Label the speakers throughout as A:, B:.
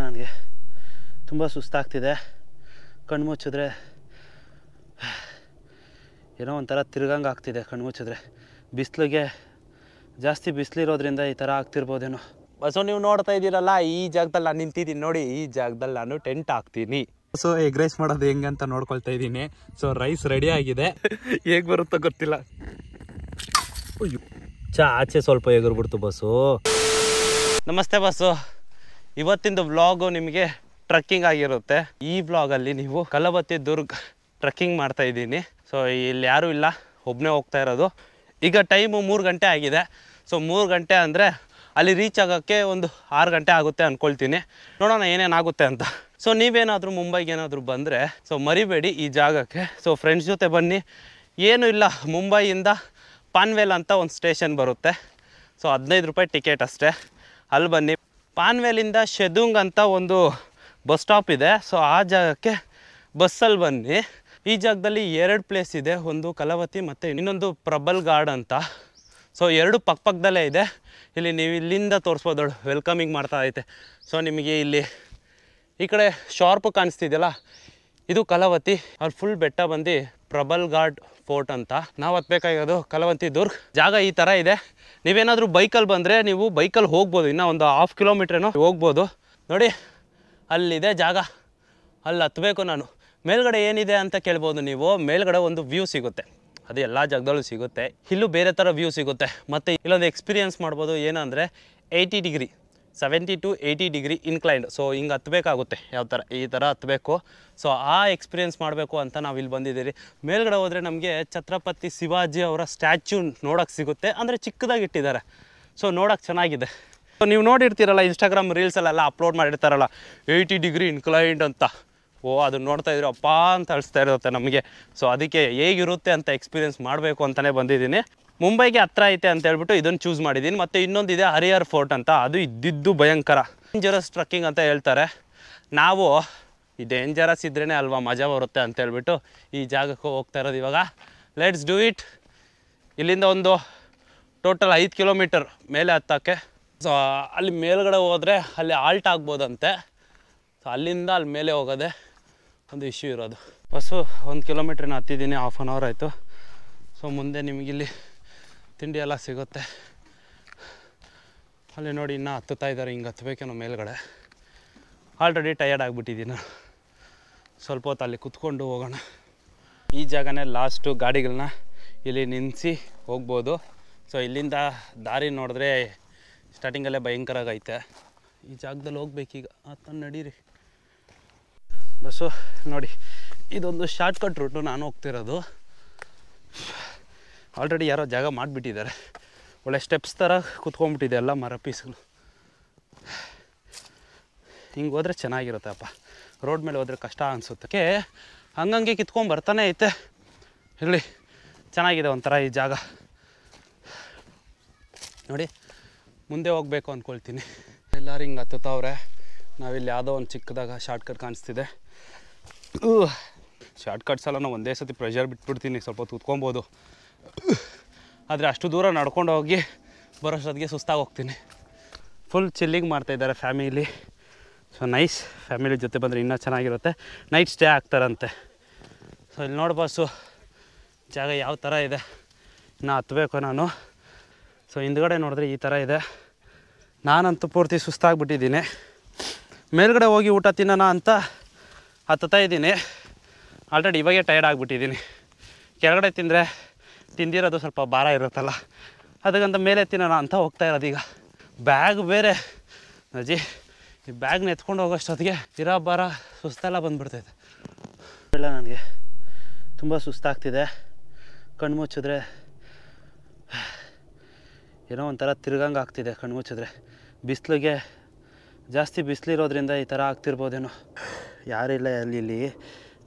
A: ನನಗೆ ತುಂಬ ಸುಸ್ತಾಗ್ತಿದೆ. ಕಣ್ಣು ಮುಚ್ಚಿದ್ರೆ ಏನೋ ಒಂಥರ ತಿರ್ಗಂಗೆ ಆಗ್ತಿದೆ ಕಣ್ಣು ಮುಚ್ಚಿದ್ರೆ. ಬಿಸಿಲಿಗೆ ಜಾಸ್ತಿ ಬಿಸಿಲಿರೋದ್ರಿಂದ ಈ ಥರ ಆಗ್ತಿರ್ಬೋದೇನೋ.
B: ಸೊ ನೀವು ನೋಡ್ತಾ ಇದ್ದೀರಲ್ಲ ಈ ಜಾಗದಲ್ಲಿ ನಾನು ನಿಂತಿದ್ದೀನಿ ನೋಡಿ ಈ ಜಾಗದಲ್ಲಿ ನಾನು ಟೆಂಟ್ ಹಾಕ್ತೀನಿ. ಸೊ ಎಗ್ ರೈಸ್ ಮಾಡೋದು ಹೆಂಗೆ ಅಂತ ನೋಡ್ಕೊಳ್ತಾ ಇದ್ದೀನಿ. ಸೊ ರೈಸ್ ರೆಡಿ ಆಗಿದೆ. ಹೇಗೆ ಬರುತ್ತೋ ಗೊತ್ತಿಲ್ಲ. ಅಯ್ಯೋ.
A: ಚಾ ಆಚೆ ಸ್ವಲ್ಪ ಎಗರ್ಬಿಡ್ತು ಬಸ್ಸು.
B: ನಮಸ್ತೆ ಬಸ್ಸು. ಇವತ್ತಿಂದು ವ್ಲಾಗು ನಿಮಗೆ ಟ್ರಕ್ಕಿಂಗ್ ಆಗಿರುತ್ತೆ. ಈ ವ್ಲಾಗಲ್ಲಿ ನೀವು ಕಲಬತ್ತಿ ದುರ್ಗ್ ಟ್ರಕ್ಕಿಂಗ್ ಮಾಡ್ತಾ ಇದ್ದೀನಿ. ಸೊ ಇಲ್ಲಿ ಯಾರೂ ಇಲ್ಲ ಒಬ್ಬನೇ ಹೋಗ್ತಾ ಇರೋದು. ಈಗ ಟೈಮು ಮೂರು ಗಂಟೆ ಆಗಿದೆ. ಸೊ ಮೂರು ಗಂಟೆ ಅಂದರೆ ಅಲ್ಲಿ ರೀಚ್ ಆಗೋಕ್ಕೆ ಒಂದು ಆರು ಗಂಟೆ ಆಗುತ್ತೆ ಅಂದ್ಕೊಳ್ತೀನಿ ನೋಡೋಣ ಏನೇನಾಗುತ್ತೆ ಅಂತ. ಸೊ ನೀವೇನಾದರೂ ಮುಂಬೈಗೆ ಏನಾದರೂ ಬಂದರೆ ಸೊ ಮರಿಬೇಡಿ ಈ ಜಾಗಕ್ಕೆ. ಸೊ ಫ್ರೆಂಡ್ಸ್ ಜೊತೆ ಬನ್ನಿ. ಏನೂ ಇಲ್ಲ, ಮುಂಬೈಯಿಂದ ಪಾನ್ವೆಲ್ ಅಂತ ಒಂದು ಸ್ಟೇಷನ್ ಬರುತ್ತೆ. ಸೊ ಹದಿನೈದು ರೂಪಾಯಿ ಟಿಕೆಟ್ ಅಷ್ಟೇ. ಅಲ್ಲಿ ಬನ್ನಿ. ಪಾನ್ವೇಲಿಂದ ಶೆದುಂಗ್ ಅಂತ ಒಂದು ಬಸ್ ಸ್ಟಾಪ್ ಇದೆ. ಸೊ ಆ ಜಾಗಕ್ಕೆ ಬಸ್ಸಲ್ಲಿ ಬನ್ನಿ. ಈ ಜಾಗದಲ್ಲಿ ಎರಡು ಪ್ಲೇಸ್ ಇದೆ. ಒಂದು ಕಲವತಿ ಮತ್ತು ಇನ್ನೊಂದು ಪ್ರಬಲ್ ಗಾರ್ಡ್ ಅಂತ. ಸೊ ಎರಡು ಪಕ್ಕಪಕ್ಕದಲ್ಲೇ ಇದೆ. ಇಲ್ಲಿ ನೀವು ಇಲ್ಲಿಂದ ತೋರಿಸ್ಬೋದು ವೆಲ್ಕಮಿಂಗ್ ಮಾಡ್ತಾ ಐತೆ. ಸೊ ನಿಮಗೆ ಇಲ್ಲಿ ಈ ಕಡೆ ಶಾರ್ಪ್ ಕಾಣಿಸ್ತಿದೆಯಲ್ಲ? ಇದು ಕಲವತಿ. ಅಲ್ಲಿ ಫುಲ್ ಬೆಟ್ಟ ಬಂದು ಪ್ರಬಲ್ ಘಾಟ್ ಫೋರ್ಟ್ ಅಂತ. ನಾವು ಹತ್ಬೇಕಾಗಿರೋದು ಕಲವಂತಿ ದುರ್ಗ್. ಜಾಗ ಈ ಥರ ಇದೆ. ನೀವೇನಾದರೂ ಬೈಕಲ್ಲಿ ಬಂದರೆ ನೀವು ಬೈಕಲ್ಲಿ ಹೋಗ್ಬೋದು. ಇನ್ನೂ ಒಂದು ಹಾಫ್ ಕಿಲೋಮೀಟ್ರೇನೋ ಹೋಗ್ಬೋದು. ನೋಡಿ, ಅಲ್ಲಿದೆ ಜಾಗ. ಅಲ್ಲಿ ಹತ್ತಬೇಕು ನಾನು. ಮೇಲ್ಗಡೆ ಏನಿದೆ ಅಂತ ಕೇಳ್ಬೋದು ನೀವು. ಮೇಲ್ಗಡೆ ಒಂದು ವ್ಯೂ ಸಿಗುತ್ತೆ. ಅದು ಎಲ್ಲ ಜಾಗದಲ್ಲೂ ಸಿಗುತ್ತೆ. ಇಲ್ಲೂ ಬೇರೆ ಥರ ವ್ಯೂ ಸಿಗುತ್ತೆ. ಮತ್ತು ಇಲ್ಲೊಂದು ಎಕ್ಸ್ಪೀರಿಯನ್ಸ್ ಮಾಡ್ಬೋದು ಏನಂದರೆ eighty degree seventy to eighty degree inclined so ಹಿಂಗೆ ಹತ್ತಬೇಕಾಗುತ್ತೆ ಯಾವ ಥರ, ಈ ಥರ ಹತ್ತಬೇಕು ಸೊ ಆ ಎಕ್ಸ್ಪೀರಿಯೆನ್ಸ್ ಮಾಡಬೇಕು ಅಂತ ನಾವು ಇಲ್ಲಿ ಬಂದಿದ್ದೀರಿ. ಮೇಲ್ಗಡೆ ಹೋದರೆ ನಮಗೆ ಛತ್ರಪತಿ ಶಿವಾಜಿ ಅವರ ಸ್ಟ್ಯಾಚ್ಯೂ ನೋಡೋಕ್ಕೆ ಸಿಗುತ್ತೆ. ಅಂದರೆ ಚಿಕ್ಕದಾಗಿ ಇಟ್ಟಿದ್ದಾರೆ. ಸೊ ನೋಡೋಕ್ಕೆ ಚೆನ್ನಾಗಿದೆ. ಸೊ ನೀವು ನೋಡಿರ್ತೀರಲ್ಲ ಇನ್ಸ್ಟಾಗ್ರಾಮ್ ರೀಲ್ಸಲ್ಲೆಲ್ಲ ಅಪ್ಲೋಡ್ ಮಾಡಿರ್ತಾರಲ್ಲ ಏಯ್ಟಿ ಡಿಗ್ರಿ ಇನ್ಕ್ಲೈಂಡ್ ಅಂತ. ಓ, ಅದನ್ನ ನೋಡ್ತಾ ಇದ್ರೆ ಅಪ್ಪ ಅಂತ ಅಳಿಸ್ತಾ ಇರುತ್ತೆ ನಮಗೆ. ಸೊ ಅದಕ್ಕೆ ಹೇಗಿರುತ್ತೆ ಅಂತ ಎಕ್ಸ್ಪೀರಿಯೆನ್ಸ್ ಮಾಡಬೇಕು ಅಂತಲೇ ಬಂದಿದ್ದೀನಿ. ಮುಂಬೈಗೆ ಹತ್ರ ಐತೆ ಅಂತ ಹೇಳ್ಬಿಟ್ಟು ಇದನ್ನು ಚೂಸ್ ಮಾಡಿದ್ದೀನಿ ಮತ್ತು ಇನ್ನೊಂದಿದೆ ಹರಿಹರ್ ಫೋರ್ಟ್ ಅಂತ. ಅದು ಇದ್ದಿದ್ದು ಭಯಂಕರ. ಡೇಂಜರಸ್ ಟ್ರಕ್ಕಿಂಗ್ ಅಂತ ಹೇಳ್ತಾರೆ. ನಾವು ಈ ಡೇಂಜರಸ್ ಇದ್ರೇ ಅಲ್ವಾ ಮಜಾ ಬರುತ್ತೆ ಅಂತ ಹೇಳ್ಬಿಟ್ಟು ಈ ಜಾಗಕ್ಕೆ ಹೋಗ್ತಾ ಇರೋದು ಇವಾಗ. ಲೆಟ್ಸ್ ಡೂ ಇಟ್ ಇಲ್ಲಿಂದ ಒಂದು ಟೋಟಲ್ ಐದು ಕಿಲೋಮೀಟರ್ ಮೇಲೆ ಹತ್ತಕ್ಕೆ. ಸೊ ಅಲ್ಲಿ ಮೇಲ್ಗಡೆ ಹೋದರೆ ಅಲ್ಲಿ ಆಲ್ಟ್ ಆಗ್ಬೋದಂತೆ. ಸೊ ಅಲ್ಲಿಂದ ಅಲ್ಲಿ ಮೇಲೆ ಹೋಗೋದೆ ಒಂದು ಇಶ್ಯೂ ಇರೋದು. ಬಸ್ಸು ಒಂದು ಕಿಲೋಮೀಟ್ರಿನ ಹತ್ತಿದ್ದೀನಿ ಹಾಫ್ ಆನ್ ಅವರ್ ಆಯಿತು. ಸೊ ಮುಂದೆ ನಿಮಗಿಲ್ಲಿ ತಿಂಡಿ ಎಲ್ಲ ಸಿಗುತ್ತೆ. ಅಲ್ಲಿ ನೋಡಿ ಇನ್ನೂ ಹತ್ತುತ್ತಾ ಇದ್ದಾರೆ, ಹಿಂಗೆ ಹತ್ತಬೇಕೇನೋ ಮೇಲ್ಗಡೆ. ಆಲ್ರೆಡಿ ಟಯರ್ಡ್ ಆಗಿಬಿಟ್ಟಿದ್ದೀನಿ ಸ್ವಲ್ಪ ಹೊತ್ತು ಅಲ್ಲಿ ಕುತ್ಕೊಂಡು ಹೋಗೋಣ. ಈ ಜಾಗನೇ ಲಾಸ್ಟು ಗಾಡಿಗಳನ್ನ ಇಲ್ಲಿ ನಿಲ್ಲಿಸಿ ಹೋಗ್ಬೋದು. ಸೊ ಇಲ್ಲಿಂದ ದಾರಿ ನೋಡಿದ್ರೆ ಸ್ಟಾರ್ಟಿಂಗಲ್ಲೇ ಭಯಂಕರ ಆಗೈತೆ. ಈ ಜಾಗದಲ್ಲಿ ಹೋಗ್ಬೇಕೀಗ ಆತ ನಡೀರಿ. ಬಸ್ಸು ನೋಡಿ, ಇದೊಂದು ಶಾರ್ಟ್ಕಟ್ ರೂಟು ನಾನು ಹೋಗ್ತಿರೋದು. ಆಲ್ರೆಡಿ ಯಾರೋ ಜಾಗ ಮಾಡಿಬಿಟ್ಟಿದ್ದಾರೆ. ಒಳ್ಳೆ ಸ್ಟೆಪ್ಸ್ ಥರ ಕುತ್ಕೊಂಡ್ಬಿಟ್ಟಿದೆ ಎಲ್ಲ ಮರ ಪೀಸ್ಗಳು. ಹಿಂಗೆ ಹೋದರೆ ಚೆನ್ನಾಗಿರುತ್ತಪ್ಪ ರೋಡ್ ಮೇಲೆ ಹೋದರೆ ಕಷ್ಟ ಅನಿಸುತ್ತೆ. ಹಂಗಂಗೆ ಕಿತ್ಕೊಂಡು ಬರ್ತಾನೆ ಐತೆ. ಇರಲಿ, ಚೆನ್ನಾಗಿದೆ ಒಂಥರ ಈ ಜಾಗ. ನೋಡಿ, ಮುಂದೆ ಹೋಗಬೇಕು ಅಂದ್ಕೊಳ್ತೀನಿ ಎಲ್ಲರೂ ಹಿಂಗೆ ಹತ್ತುತ್ತವ್ರೆ. ನಾವಿಲ್ಲಿ ಯಾವುದೋ ಒಂದು ಚಿಕ್ಕದಾಗ ಶಾರ್ಟ್ಕಟ್ ಕಾಣಿಸ್ತಿದೆ. ಶಾರ್ಟ್ಕಟ್ಸ್ ಎಲ್ಲ ನಾವು ಒಂದೇ ಸತಿ ಪ್ರೆಷರ್ ಬಿಟ್ಬಿಡ್ತೀನಿ. ಸ್ವಲ್ಪ ಕೂತ್ಕೊಬೋದು ಆದರೆ ಅಷ್ಟು ದೂರ ನಡ್ಕೊಂಡು ಹೋಗಿ ಬರೋಷ್ಟೊತ್ತಿಗೆ ಸುಸ್ತಾಗಿ ಹೋಗ್ತೀನಿ. ಫುಲ್ ಚಿಲ್ಲಿಂಗ್ ಮಾಡ್ತಾಯಿದ್ದಾರೆ ಫ್ಯಾಮಿಲಿ ಸೊ ನೈಸ್ ಫ್ಯಾಮಿಲಿ ಜೊತೆ ಬಂದರೆ ಇನ್ನೂ ಚೆನ್ನಾಗಿರುತ್ತೆ. Night stay ಆಗ್ತಾರಂತೆ. ಸೊ ಇಲ್ಲಿ ನೋಡಿ ಬಸ್ಸು ಜಾಗ ಯಾವ ಥರ ಇದೆ? ಇನ್ನು ಹತ್ತಬೇಕು ನಾನು. ಸೊ ಹಿಂದ್ಗಡೆ ನೋಡಿದ್ರೆ ಈ ಥರ ಇದೆ. ನಾನಂತೂ ಪೂರ್ತಿ ಸುಸ್ತಾಗ್ಬಿಟ್ಟಿದ್ದೀನಿ. ಮೇಲ್ಗಡೆ ಹೋಗಿ ಊಟ ತಿನ್ನೋಣ ಅಂತ ಹತ್ತುತ್ತಾ ಇದ್ದೀನಿ. ಆಲ್ರೆಡಿ ಇವಾಗೆ ಟಯರ್ಡ್ ಆಗಿಬಿಟ್ಟಿದ್ದೀನಿ. ಕೆಳಗಡೆ ತಿಂದರೆ ತಿಂದಿರೋದು ಸ್ವಲ್ಪ ಭಾರ ಇರುತ್ತಲ್ಲ, ಅದಕ್ಕಂತ ಮೇಲೆ ತಿನ್ನೋಣ ಅಂತ ಹೋಗ್ತಾ ಇರೋದು ಈಗ. ಬ್ಯಾಗ್ ಬೇರೆ. ಅಜ್ಜಿ, ಈ ಬ್ಯಾಗ್ನ ಎತ್ಕೊಂಡು ಹೋಗೋಷ್ಟೊತ್ತಿಗೆ ಇರೋ ಭಾರ ಸುಸ್ತೆಲ್ಲ ಬಂದುಬಿಡ್ತೈತೆ.
A: ಇಲ್ಲ ನನಗೆ, ತುಂಬ ಸುಸ್ತಾಗ್ತಿದೆ ಕಣ್ಣು ಮುಚ್ಚಿದ್ರೆ, ಏನೋ ಒಂಥರ ತಿರ್ಗಂಗೆ ಆಗ್ತಿದೆ ಕಣ್ಣು ಮುಚ್ಚಿದ್ರೆ. ಬಿಸಿಲಿಗೆ ಜಾಸ್ತಿ ಬಿಸಿಲಿರೋದ್ರಿಂದ ಈ ಥರ ಆಗ್ತಿರ್ಬೋದೇನೋ. ಯಾರಿಲ್ಲ ಅಲ್ಲಿ ಇಲ್ಲಿ.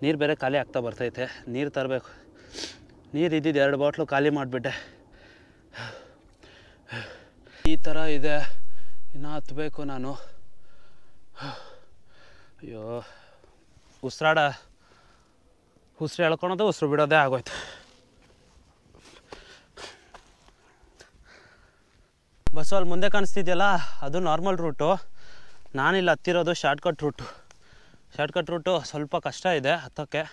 A: ನೀರು ಬೇರೆ ಖಾಲಿ ಆಗ್ತಾ ಬರ್ತೈತೆ. ನೀರು ತರಬೇಕು. ನೀರು ಇದ್ದಿದ್ದು ಎರಡು ಬಾಟ್ಲು ಖಾಲಿ ಮಾಡಿಬಿಟ್ಟೆ. ಈ ಥರ ಇದೆ. ಇನ್ನೂ ಹತ್ತಬೇಕು ನಾನು. ಅಯ್ಯೋ, ಉಸಿರಾಡ, ಉಸಿರು ಎಳ್ಕೊಳೋದು, ಉಸಿರು ಬಿಡೋದೇ ಆಗೋಯ್ತು. ಬಸ್ಸು ಅಲ್ಲಿ ಮುಂದೆ ಕಾಣಿಸ್ತಿದೆಯಲ್ಲ, ಅದು ನಾರ್ಮಲ್ ರೂಟು
B: ನಾನಿಲ್ಲಿ ಹತ್ತಿರೋದು ಶಾರ್ಟ್ಕಟ್ ರೂಟು ಶಾರ್ಟ್ಕಟ್ ರೂಟು ಸ್ವಲ್ಪ ಕಷ್ಟ ಇದೆ ಹತ್ತೋಕ್ಕೆ.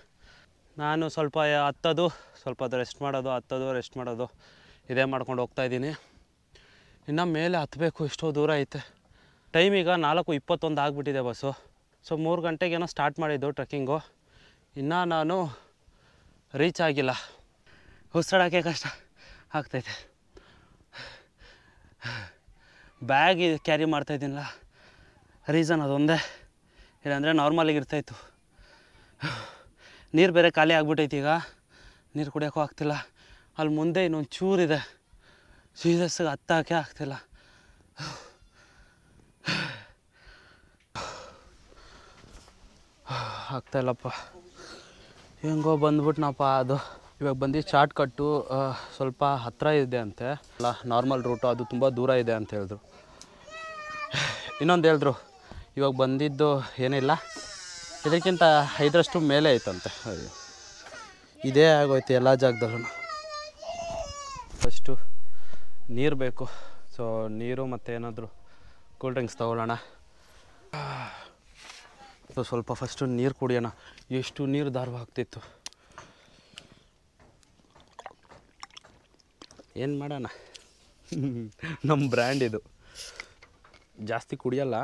B: ನಾನು ಸ್ವಲ್ಪ ಹತ್ತೋದು, ಸ್ವಲ್ಪ ರೆಸ್ಟ್ ಮಾಡೋದು, ಹತ್ತೋದು ರೆಸ್ಟ್ ಮಾಡೋದು ಇದೇ ಮಾಡ್ಕೊಂಡು ಹೋಗ್ತಾ ಇದ್ದೀನಿ. ಇನ್ನು ಮೇಲೆ ಹತ್ತಬೇಕು ಎಷ್ಟೋ ದೂರ ಐತೆ. ಟೈಮ್ ಈಗ ನಾಲ್ಕು ಇಪ್ಪತ್ತೊಂದು ಆಗಿಬಿಟ್ಟಿದೆ ಬಸ್ಸು ಸೊ ಮೂರು ಗಂಟೆಗೇನೋ ಸ್ಟಾರ್ಟ್ ಮಾಡಿದ್ದು ಟ್ರೆಕ್ಕಿಂಗು ಇನ್ನೂ ನಾನು ರೀಚ್ ಆಗಿಲ್ಲ. ಉಸಿರಾಡೋಕ್ಕೆ ಕಷ್ಟ ಆಗ್ತೈತೆ. ಬ್ಯಾಗ್ ಕ್ಯಾರಿ ಮಾಡ್ತಾಯಿದ್ದೀನಲ್ಲ ರೀಸನ್ ಅದೊಂದೇ. ಇಲ್ಲಾಂದರೆ ನಾರ್ಮಲಾಗಿ ಇರ್ತಾಯಿತ್ತು ನೀರು ಬೇರೆ ಖಾಲಿ ಆಗ್ಬಿಟ್ಟೈತಿ ಈಗ. ನೀರು ಕುಡಿಯೋಕ್ಕೂ ಆಗ್ತಿಲ್ಲ. ಅಲ್ಲಿ ಮುಂದೆ ಇನ್ನೊಂದು ಚೂರಿದೆ ಸೀರಿಯಸ್ಸಾಗಿ ಹತ್ತಾಕೆ ಆಗ್ತಿಲ್ಲ. ಆಗ್ತಾಯಿಲ್ಲಪ್ಪ ಹೆಂಗೋ ಬಂದ್ಬಿಟ್ನಪ್ಪ ಅದು. ಇವಾಗ ಬಂದು ಶಾರ್ಟ್ ಕಟ್ಟು ಸ್ವಲ್ಪ ಹತ್ತಿರ ಇದೆ ಅಂತೆ. ಅಲ್ಲ, ನಾರ್ಮಲ್ ರೂಟು, ಅದು ತುಂಬ ದೂರ ಇದೆ ಅಂತ ಹೇಳಿದ್ರು. ಇನ್ನೊಂದು ಹೇಳಿದ್ರು. ಇವಾಗ ಬಂದಿದ್ದು ಏನಿಲ್ಲ. ಇದಕ್ಕಿಂತ ಐದರಷ್ಟು ಮೇಲೆ ಐತಂತೆ. ಇದೇ ಆಗೋಯ್ತು ಎಲ್ಲ ಜಾಗದಲ್ಲೂ. ಫಸ್ಟು ನೀರು ಬೇಕು. ಸೊ ನೀರು ಮತ್ತು ಏನಾದರೂ ಕೂಲ್ ಡ್ರಿಂಕ್ಸ್ ತೊಗೊಳ್ಳೋಣ. ಸೊ ಸ್ವಲ್ಪ ಫಸ್ಟು ನೀರು ಕುಡಿಯೋಣ. ಎಷ್ಟು ನೀರು ದಾರವಾಗ್ತಿತ್ತು ಏನು ಮಾಡೋಣ? ನಮ್ಮ ಬ್ರ್ಯಾಂಡ್ ಇದು. ಜಾಸ್ತಿ ಕುಡಿಯಲ್ಲ.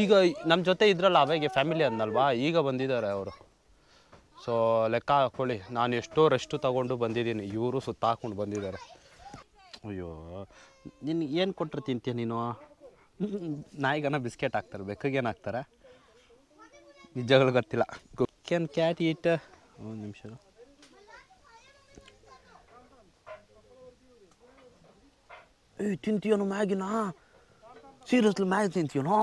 B: ಈಗ ನಮ್ಮ ಜೊತೆ ಇದ್ರಲ್ಲ ಅವಾಗೆ ಫ್ಯಾಮಿಲಿ ಅಂದಲ್ವಾ? ಈಗ ಬಂದಿದ್ದಾರೆ ಅವರು. ಸೊ ಲೆಕ್ಕ ಹಾಕ್ಕೊಳ್ಳಿ ನಾನು ಎಷ್ಟೋ ರೆಸ್ಟು ತಗೊಂಡು ಬಂದಿದ್ದೀನಿ. ಇವರು ಸುತ್ತ ಹಾಕ್ಕೊಂಡು ಬಂದಿದ್ದಾರೆ. ಅಯ್ಯೋ ನಿನ್ಗೆ ಏನು ಕೊಟ್ಟರು ತಿಂತೀಯ ನೀನು? ನಾಯಿಗನ ಬಿಸ್ಕೆಟ್ ಹಾಕ್ತಾರೆ. ಬೆಕ್ಕಗೇನು ಹಾಕ್ತಾರೆ? ನಿಜಗಳು ಗೊತ್ತಿಲ್ಲ. ಕ್ಯಾನ್ ಕ್ಯಾಟ್ ಈಟ್ ಒಂದು ನಿಮಿಷ ಏ ತಿಂತೀಯನು ಮ್ಯಾಗಿನ? ಸೀರಿಯಸ್ಲಿ ಮ್ಯಾಗಿ ತಿಂತೀಯೋನು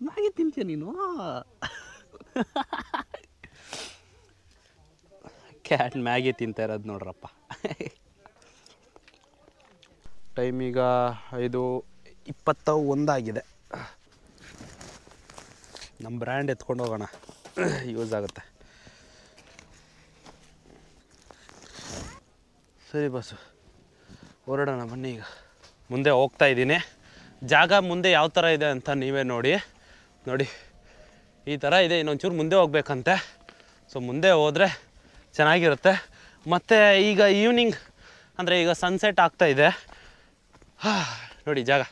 B: ಮ್ಯಾಗಿ ತಿಂತೀಯ ನೀನು? ಕ್ಯಾಟ್ ಮ್ಯಾಗಿ ತಿಂತಾ ಇರೋದು ನೋಡ್ರಪ್ಪ. ಟೈಮ್ ಈಗ ಐದು ಇಪ್ಪತ್ತ ಒಂದಾಗಿದೆ ನಮ್ಮ ಬ್ರ್ಯಾಂಡ್ ಎತ್ಕೊಂಡು ಹೋಗೋಣ. ಯೂಸ್ ಆಗುತ್ತೆ. ಸರಿ ಬಸ್ಸು ಹೊರಡೋಣ ಬನ್ನಿ ಈಗ. ಮುಂದೆ ಹೋಗ್ತಾ ಇದ್ದೀನಿ. ಜಾಗ ಮುಂದೆ ಯಾವ ಥರ ಇದೆ ಅಂತ ನೀವೇ ನೋಡಿ. ನೋಡಿ ಈ ಥರ ಇದೆ. ಇನ್ನೊಂಚೂರು ಮುಂದೆ ಹೋಗ್ಬೇಕಂತೆ. ಸೊ ಮುಂದೆ ಹೋದರೆ ಚೆನ್ನಾಗಿರುತ್ತೆ. ಮತ್ತು ಈಗ ಈವ್ನಿಂಗ್ ಅಂದರೆ ಈಗ ಸನ್ಸೆಟ್ ಆಗ್ತಾ ಇದೆ. ಹಾ, ನೋಡಿ ಜಾಗ.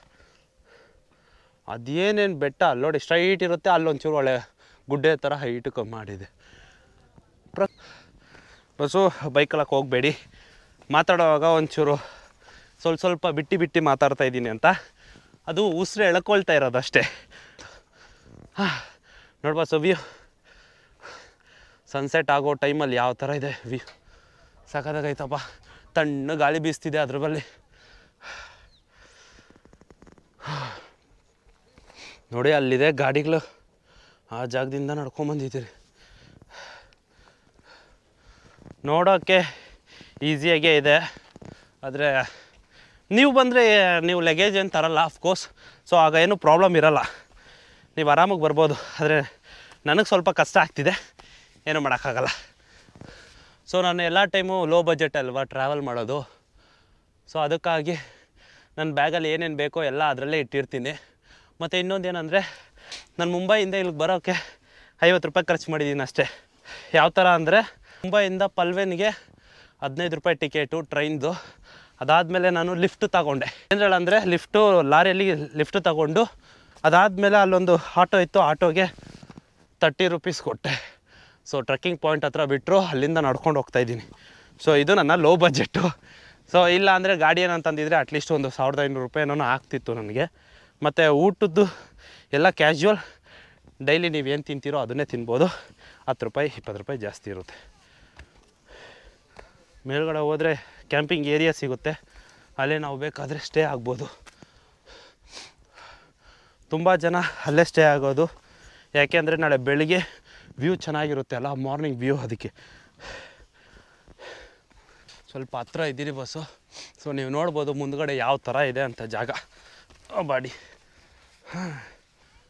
B: ಅದೇನೇನು ಬೆಟ್ಟ? ಅಲ್ಲಿ ನೋಡಿ ಸ್ಟ್ರೈಟ್ ಇರುತ್ತೆ. ಅಲ್ಲೊಂಚೂರು ಒಳ್ಳೆ ಗುಡ್ಡೆ ಥರ ಹೈಟ್ ಮಾಡಿದೆ. ಪ್ರ ಬಸ್ಸು ಬೈಕಲ್ಲಕ್ಕೆ ಹೋಗಬೇಡಿ. ಮಾತಾಡುವಾಗ ಒಂಚೂರು ಸ್ವಲ್ಪ ಸ್ವಲ್ಪ ಬಿಟ್ಟು ಬಿಟ್ಟು ಮಾತಾಡ್ತಾ ಇದ್ದೀನಿ ಅಂತ. ಅದು ಉಸಿರು ಎಳ್ಕೊಳ್ತಾ ಇರೋದು ಅಷ್ಟೇ ನೋಡಿ ಸೊ ವ್ಯೂ ಸನ್ಸೆಟ್ ಆಗೋ ಟೈಮಲ್ಲಿ ಯಾವ ಥರ ಇದೆ ವ್ಯೂ ಸಖತ್ತಾಗೈತಪ್ಪ. ತಣ್ಣ ಗಾಳಿ ಬೀಸ್ತಿದೆ ಅದ್ರ ಬಲ್ಲಿ ನೋಡಿ, ಅಲ್ಲಿದೆ ಗಾಡಿಗಳು. ಆ ಜಾಗದಿಂದ ನಡ್ಕೊಂಬಂದಿದ್ದೀರಿ ನೋಡೋಕ್ಕೆ ಈಸಿಯಾಗೇ ಇದೆ. ಆದರೆ, ನೀವು ಬಂದರೆ, ನೀವು ಲಗೇಜ್ ಏನು ತರಲ್ಲ ಅಫ್ಕೋರ್ಸ್ ಸೊ ಆಗ ಏನು ಪ್ರಾಬ್ಲಮ್ ಇರಲ್ಲ. ನೀವು ಆರಾಮಾಗಿ ಬರ್ಬೋದು, ಆದರೆ ನನಗೆ ಸ್ವಲ್ಪ ಕಷ್ಟ ಆಗ್ತಿದೆ. ಏನು ಮಾಡೋಕ್ಕಾಗಲ್ಲ. ಸೊ ನಾನು ಎಲ್ಲ ಟೈಮು ಲೋ ಬಜೆಟ್ ಅಲ್ವಾ ಟ್ರಾವೆಲ್ ಮಾಡೋದು. ಸೊ ಅದಕ್ಕಾಗಿ ನನ್ನ ಬ್ಯಾಗಲ್ಲಿ ಏನೇನು ಬೇಕೋ ಎಲ್ಲ ಅದರಲ್ಲೇ ಇಟ್ಟಿರ್ತೀನಿ. ಮತ್ತು ಇನ್ನೊಂದು ಏನಂದರೆ, ನಾನು ಮುಂಬೈಯಿಂದ ಇಲ್ಲಿಗೆ ಬರೋಕ್ಕೆ ಐವತ್ತು ರೂಪಾಯಿ ಖರ್ಚು ಮಾಡಿದ್ದೀನಿ ಅಷ್ಟೇ. ಯಾವ ಥರ ಅಂದರೆ, ಮುಂಬೈಯಿಂದ ಪಲ್ವೆನ್ಗೆ ಹದಿನೈದು ರೂಪಾಯಿ ಟಿಕೆಟು, ಟ್ರೈನ್ದು. ಅದಾದಮೇಲೆ ನಾನು ಲಿಫ್ಟ್ ತಗೊಂಡೆ. ಅಂದರೆ ಲಿಫ್ಟು ಲಾರಿಯಲ್ಲಿ ಲಿಫ್ಟ್ ತಗೊಂಡು ಅದಾದಮೇಲೆ ಅಲ್ಲೊಂದು ಆಟೋ ಇತ್ತು, ಆಟೋಗೆ ತರ್ಟಿ ರುಪೀಸ್ ಕೊಟ್ಟೆ. ಸೊ ಟ್ರೆಕ್ಕಿಂಗ್ ಪಾಯಿಂಟ್ ಹತ್ರ ಬಿಟ್ಟರು ಅಲ್ಲಿಂದ ನಡ್ಕೊಂಡು ಹೋಗ್ತಾ ಇದ್ದೀನಿ. ಸೊ ಇದು ನನ್ನ ಲೋ ಬಜೆಟ್ಟು ಸೊ ಇಲ್ಲ ಅಂದರೆ ಗಾಡಿ ಏನಂತಂದಿದ್ರೆ ಅಟ್ಲೀಸ್ಟ್ ಒಂದು ಸಾವಿರದ ಐನೂರು ರೂಪಾಯಿನೋ ಆಗ್ತಿತ್ತು ನನಗೆ. ಮತ್ತು ಊಟದ್ದು ಎಲ್ಲ ಕ್ಯಾಶುವಲ್ ಡೈಲಿ ನೀವು ಏನು ತಿಂತೀರೋ ಅದನ್ನೇ ತಿನ್ಬೋದು. ಹತ್ತು ರೂಪಾಯಿ, ಇಪ್ಪತ್ತು ರೂಪಾಯಿ ಜಾಸ್ತಿ ಇರುತ್ತೆ. ಮೇಲ್ಗಡೆ ಹೋದರೆ ಕ್ಯಾಂಪಿಂಗ್ ಏರಿಯಾ ಸಿಗುತ್ತೆ. ಅಲ್ಲೇ ನಾವು ಬೇಕಾದರೆ ಸ್ಟೇ ಆಗ್ಬೋದು. ತುಂಬ ಜನ ಅಲ್ಲೇ ಸ್ಟೇ ಆಗೋದು. ಯಾಕೆ ಅಂದರೆ ನಾಳೆ ಬೆಳಿಗ್ಗೆ ವ್ಯೂ ಚೆನ್ನಾಗಿರುತ್ತೆ ಅಲ್ಲ ಮಾರ್ನಿಂಗ್ ವ್ಯೂ ಅದಕ್ಕೆ. ಸ್ವಲ್ಪ ಹತ್ರ ಇದ್ದೀರಿ ಬಸ್ಸು ಸೊ ನೀವು ನೋಡ್ಬೋದು ಮುಂದ್ಗಡೆ ಯಾವ ಥರ ಇದೆ ಅಂತ ಜಾಗ. ಬಾಡಿ.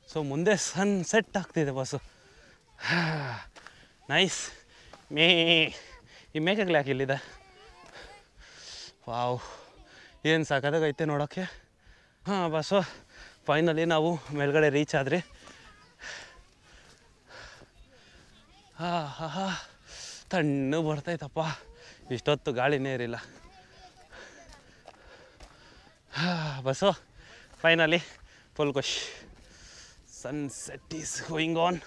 B: ಸೊ ಮುಂದೆ ಸನ್ ಸೆಟ್ ಆಗ್ತಿದೆ ಬಸ್ಸು ನೈಸ್ ಮೇ, ಈ ಮೇಕೆಗಳು ಯಾಕೆ ಇಲ್ಲಿದೆ ವಾವ್ ಏನು ಸಾಕಾದಾಗೈತೆ ನೋಡೋಕ್ಕೆ ಹಾಂ ಬಸ್ಸು ಫೈನಲಿ ನಾವು ಮೇಲ್ಗಡೆ ರೀಚ್ ಆದ್ರಿ. ಹಾ ಹಾ ತಣ್ಣು ಬರ್ತೈತಪ್ಪ. ಇಷ್ಟೊತ್ತು ಗಾಳಿನೇ ಇರಿಲ್ಲ ಬಸ್ಸು ಫೈನಲಿ ಫುಲ್ ಖುಷ್. ಸನ್ಸೆಟ್ ಈಸ್ ಗೋಯಿಂಗ್ ಆನ್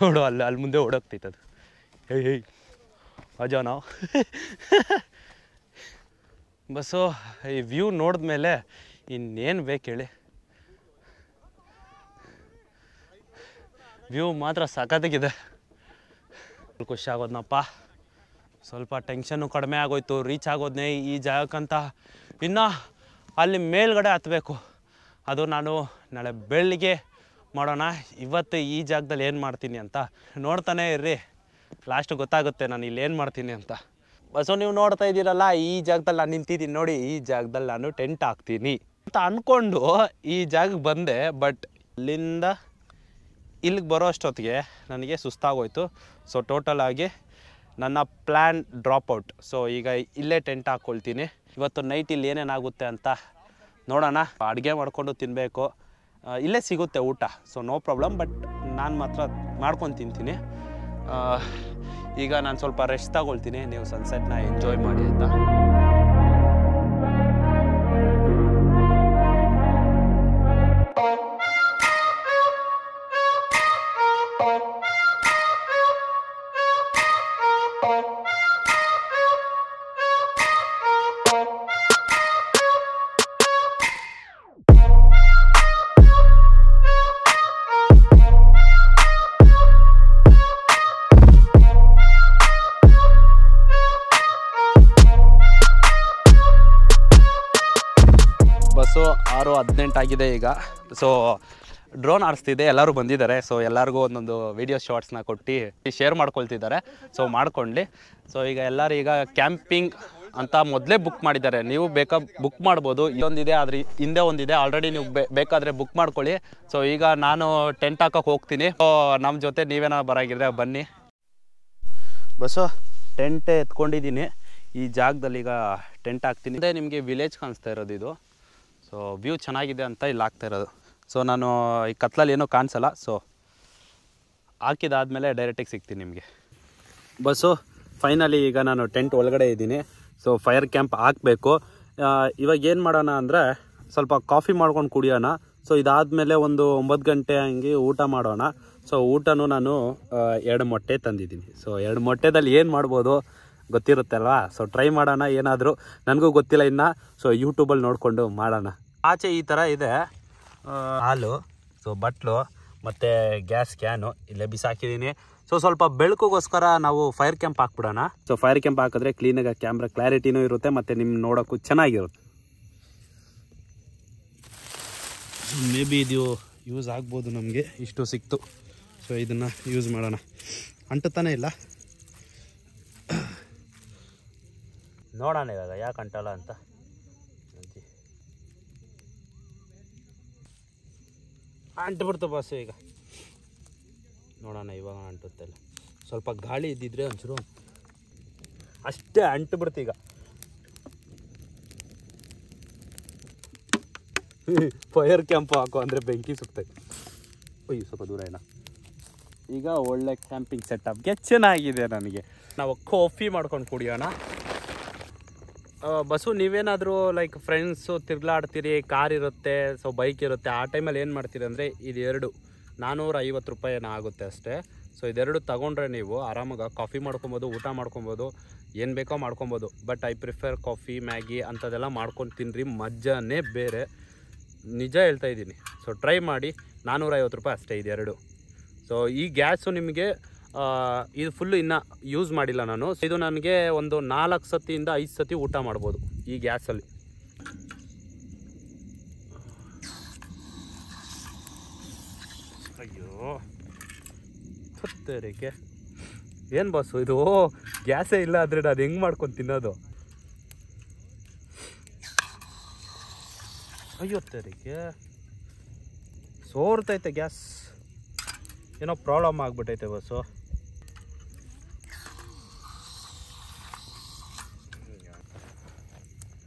B: ನೋಡು, ಅಲ್ಲಿ ಅಲ್ಲಿ ಮುಂದೆ ಓಡೋಗ್ತೈತೆ ಅದು. ಹೇಯ್ ಹೇಯ್ ಅಜಾ ನಾವು ಬಸ್ಸು ಈ ವ್ಯೂ ನೋಡಿದ್ಮೇಲೆ ಇನ್ನೇನು ಬೇಕು ಹೇಳಿ. ವ್ಯೂ ಮಾತ್ರ ಸಖತ್ತಾಗಿದೆ. ಖುಷಿ ಆಗೋದ್ನಪ್ಪ. ಸ್ವಲ್ಪ ಟೆನ್ಷನ್ನು ಕಡಿಮೆ ಆಗೋಯ್ತು, ರೀಚ್ ಆಗೋದ್ನೇ ಈ ಜಾಗಕ್ಕಂತ. ಇನ್ನು ಅಲ್ಲಿ ಮೇಲ್ಗಡೆ ಹತ್ತಬೇಕು ಅದು ನಾನು ನಾಳೆ ಬೆಳಿಗ್ಗೆ ಮಾಡೋಣ. ಇವತ್ತು ಈ ಜಾಗದಲ್ಲಿ ಏನು ಮಾಡ್ತೀನಿ ಅಂತ. ನೋಡ್ತಾನೆ ಇರ್ರಿ. ಲಾಸ್ಟ್ ಗೊತ್ತಾಗುತ್ತೆ ನಾನು ಇಲ್ಲಿ ಏನು ಮಾಡ್ತೀನಿ ಅಂತ. ಬಸ್ಸು ನೀವು ನೋಡ್ತಾ ಇದ್ದೀರಲ್ಲ, ಈ ಜಾಗದಲ್ಲಿ ನಾನು ನಿಂತಿದ್ದೀನಿ ನೋಡಿ, ಈ ಜಾಗದಲ್ಲಿ ನಾನು ಟೆಂಟ್ ಹಾಕ್ತೀನಿ ಅಂತ ಅಂದ್ಕೊಂಡು ಈ ಜಾಗಕ್ಕೆ ಬಂದೆ. ಬಟ್ ಇಲ್ಲಿಂದ ಇಲ್ಲಿಗೆ ಬರೋ ಅಷ್ಟೊತ್ತಿಗೆ ನನಗೆ ಸುಸ್ತಾಗೋಯ್ತು. ಸೊ ಟೋಟಲ್ ಆಗಿ ನನ್ನ ಪ್ಲ್ಯಾನ್ ಡ್ರಾಪ್ ಔಟ್ ಸೊ ಈಗ ಇಲ್ಲೇ ಟೆಂಟ್ ಹಾಕ್ಕೊಳ್ತೀನಿ. ಇವತ್ತು ನೈಟ್ ಇಲ್ಲಿ ಏನೇನಾಗುತ್ತೆ ಅಂತ ನೋಡೋಣ. ಅಡುಗೆ ಮಾಡಿಕೊಂಡು ತಿನ್ನಬೇಕು ಇಲ್ಲೇ ಸಿಗುತ್ತೆ ಊಟ. ಸೊ ನೋ ಪ್ರಾಬ್ಲಮ್ ಬಟ್ ನಾನು ಮಾತ್ರ ಮಾಡ್ಕೊಂಡು ತಿಂತೀನಿ. ಈಗ ನಾನು ಸ್ವಲ್ಪ ರೆಸ್ಟ್ ತಗೊಳ್ತೀನಿ. ನೀವು ಸನ್ಸೆಟ್ನ ಎಂಜಾಯ್ ಮಾಡಿ ಆಯಿತಾ? ಹದಿನೆಂಟು ಆಗಿದೆ ಈಗ. ಸೊ ಡ್ರೋನ್ ಆಡಿಸ್ತಿದೆ ಎಲ್ಲರೂ ಬಂದಿದ್ದಾರೆ. ಸೊ ಎಲ್ಲರಿಗೂ ಒಂದೊಂದು ವೀಡಿಯೋ ಶಾರ್ಟ್ಸ್ನ ಕೊಟ್ಟು ಶೇರ್ ಮಾಡ್ಕೊಳ್ತಿದ್ದಾರೆ. ಸೊ ಮಾಡ್ಕೊಳ್ಳಿ ಸೊ ಈಗ ಎಲ್ಲರೂ ಈಗ ಕ್ಯಾಂಪಿಂಗ್ ಅಂತ ಮೊದಲೇ ಬುಕ್ ಮಾಡಿದ್ದಾರೆ. ನೀವು ಬೇಕಾ ಬುಕ್ ಮಾಡ್ಬೋದು. ಇದೊಂದಿದೆ, ಆದರೆ ಹಿಂದೆ ಒಂದಿದೆ. ಆಲ್ರೆಡಿ ನೀವು ಬೇಕಾದರೆ ಬುಕ್ ಮಾಡ್ಕೊಳ್ಳಿ. ಸೊ ಈಗ ನಾನು ಟೆಂಟ್ ಹಾಕೋಕೆ ಹೋಗ್ತೀನಿ. ಸೊ ನಮ್ಮ ಜೊತೆ ನೀವೇನೋ ಬರಾಗಿದ್ರೆ ಬನ್ನಿ. ಬಸ್ಸು ಟೆಂಟ್ ಎತ್ಕೊಂಡಿದ್ದೀನಿ. ಈ ಜಾಗದಲ್ಲಿ ಈಗ ಟೆಂಟ್ ಹಾಕ್ತೀನಿ. ಅದೇ ನಿಮಗೆ ವಿಲೇಜ್ ಕಾಣಿಸ್ತಾ ಇರೋದು ಇದು. ಸೊ ವ್ಯೂ ಚೆನ್ನಾಗಿದೆ ಅಂತ ಇಲ್ಲಿ ಹಾಕ್ತಾ ಇರೋದು. ಸೊ ನಾನು ಈ ಕತ್ಲಲ್ಲಿ ಏನೂ ಕಾಣಿಸಲ್ಲ. ಸೊ ಹಾಕಿದಾದ್ಮೇಲೆ ಡೈರೆಕ್ಟಿಗೆ ಸಿಗ್ತೀನಿ ನಿಮಗೆ. ಬಸ್ಸು ಫೈನಲಿ ಈಗ ನಾನು ಟೆಂಟ್ ಒಳಗಡೆ ಇದ್ದೀನಿ. ಸೊ ಫೈರ್ ಕ್ಯಾಂಪ್ ಹಾಕಬೇಕು. ಇವಾಗ ಏನು ಮಾಡೋಣ ಅಂದರೆ ಸ್ವಲ್ಪ ಕಾಫಿ ಮಾಡ್ಕೊಂಡು ಕುಡಿಯೋಣ. ಸೊ ಇದಾದಮೇಲೆ ಒಂದು ಒಂಬತ್ತು ಗಂಟೆ ಹಂಗೆ ಊಟ ಮಾಡೋಣ. ಸೊ ಊಟನೂ ನಾನು ಎರಡು ಮೊಟ್ಟೆ ತಂದಿದ್ದೀನಿ. ಸೊ ಎರಡು ಮೊಟ್ಟೆದಲ್ಲಿ ಏನು ಮಾಡ್ಬೋದು ಗೊತ್ತಿರುತ್ತಲ್ವಾ? ಸೊ ಟ್ರೈ ಮಾಡೋಣ ಏನಾದರೂ. ನನಗೂ ಗೊತ್ತಿಲ್ಲ ಇನ್ನು. ಸೊ ಯೂಟ್ಯೂಬಲ್ಲಿ ನೋಡಿಕೊಂಡು ಮಾಡೋಣ. ಆಚೆ ಈ ಥರ ಇದೆ. ಹಾಲು ಸೊ ಬಟ್ಲು, ಮತ್ತು ಗ್ಯಾಸ್ ಕ್ಯಾನು ಇಲ್ಲೇ ಬಿಸಾಕಿದ್ದೀನಿ. ಸೊ ಸ್ವಲ್ಪ ಬೆಳಕಿಗೋಸ್ಕರ ನಾವು ಫೈರ್ ಕ್ಯಾಂಪ್ ಹಾಕ್ಬಿಡೋಣ. ಸೊ ಫೈರ್ ಕ್ಯಾಂಪ್ ಹಾಕಿದ್ರೆ ಕ್ಲೀನಾಗಿ ಕ್ಯಾಮ್ರಾ ಕ್ಲಾರಿಟಿನೂ ಇರುತ್ತೆ, ಮತ್ತು ನಿಮ್ಮ ನೋಡೋಕ್ಕೂ ಚೆನ್ನಾಗಿರುತ್ತೆ. ಮೇ ಬಿ ಇದು ಯೂಸ್ ಆಗ್ಬೋದು ನಮಗೆ, ಇಷ್ಟು ಸಿಕ್ತು. ಸೊ ಇದನ್ನು ಯೂಸ್ ಮಾಡೋಣ. ಅಂಟುತ್ತಾನೆ ಇಲ್ಲ. ನೋಡೋಣ ಇವಾಗ, ಯಾಕೆ ಅಂಟಲ್ಲ ಅಂತ. ಅಂಟ್ಬಿಡ್ತು ಬಾಸು ಈಗ. ನೋಡೋಣ ಇವಾಗ ಅಂಟುತ್ತೆ ಸ್ವಲ್ಪ ಗಾಳಿ ಇದ್ದಿದ್ರೆ ಒಂಚೂರು ಅಷ್ಟೇ ಅಂಟು ಬಿಡ್ತು ಈಗ. ಫೈರ್ ಕ್ಯಾಂಪ್ ಹಾಕು ಅಂದರೆ ಬೆಂಕಿ ಸುತ್ತೆ ಅಯ್ಯೋ, ಸ್ವಲ್ಪ ದೂರ ಏನ ಈಗ ಒಳ್ಳೆ ಕ್ಯಾಂಪಿಂಗ್ ಸೆಟಪ್ಗೆ ಚೆನ್ನಾಗಿದೆ ನನಗೆ. ನಾವು ಕಾಫಿ ಮಾಡ್ಕೊಂಡು ಕುಡಿಯೋಣ. ಬಸ್ಸು ನೀವೇನಾದರೂ ಲೈಕ್ ಫ್ರೆಂಡ್ಸು ತಿರ್ಗಾಡ್ತೀರಿ ಕಾರ್ ಇರುತ್ತೆ ಸೊ ಬೈಕ್ ಇರುತ್ತೆ, ಆ ಟೈಮಲ್ಲಿ ಏನು ಮಾಡ್ತೀರಿ ಅಂದರೆ ಎರಡು ನಾನ್ನೂರ ಐವತ್ತು ರೂಪಾಯಿ ಏನೋ ಆಗುತ್ತೆ ಅಷ್ಟೇ. ಸೊ ಇದೆರಡು ತಗೊಂಡ್ರೆ ನೀವು ಆರಾಮಾಗಿ ಕಾಫಿ ಮಾಡ್ಕೊಬೋದು, ಊಟ ಮಾಡ್ಕೊಬೋದು, ಏನು ಬೇಕೋ ಮಾಡ್ಕೊಬೋದು. But I prefer coffee Maggi ಅಂಥದ್ದೆಲ್ಲ ಮಾಡ್ಕೊಂಡು ತಿನ್ನಿರಿ ಮಜ್ಜಾನೇ ಬೇರೆ. ನಿಜ ಹೇಳ್ತಾ ಇದ್ದೀನಿ. ಸೊ ಟ್ರೈ ಮಾಡಿ ನಾನ್ನೂರ ಐವತ್ತು ರೂಪಾಯಿ ಅಷ್ಟೇ ಇದೆರಡು. ಸೊ ಈ ಗ್ಯಾಸು ನಿಮಗೆ ಇದು ಫುಲ್ಲು ಇನ್ನು ಯೂಸ್ ಮಾಡಿಲ್ಲ ನಾನು. ಇದು ನನಗೆ ಒಂದು ನಾಲ್ಕು ಸತಿಯಿಂದ ಐದು ಸತಿ ಊಟ ಮಾಡ್ಬೋದು ಈ ಗ್ಯಾಸಲ್ಲಿ ಅಯ್ಯೋ ಹತ್ತೇರಿಕೆ ಏನು ಬಸ್ಸು ಇದು ಗ್ಯಾಸೇ ಇಲ್ಲ ಆದರೆ ನಾನು ಹೆಂಗೆ ಮಾಡ್ಕೊಂಡು ತಿನ್ನೋದು? ಅಯ್ಯೋ ತೆರಿಗೆ ಸೋರ್ತೈತೆ ಗ್ಯಾಸ್ ಏನೋ ಪ್ರಾಬ್ಲಮ್ ಆಗಿಬಿಟ್ಟೈತೆ ಬಸ್ಸು